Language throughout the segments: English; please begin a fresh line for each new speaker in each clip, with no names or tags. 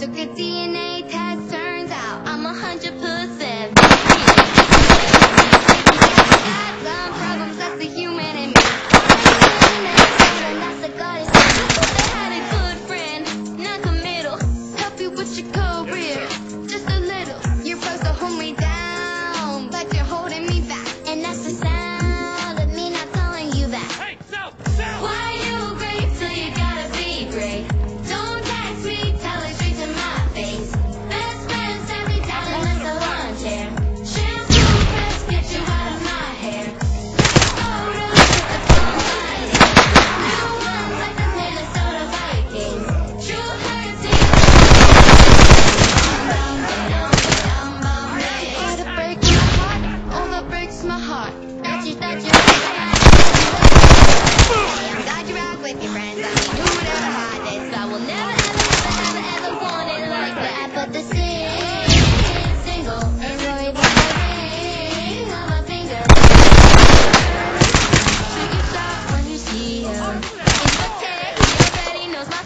Took a DNA test, turns out I'm a hundred percent. Got some problems, that's the human in me. That's the goddess. Had a good friend, not. Help you with your.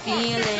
feeling.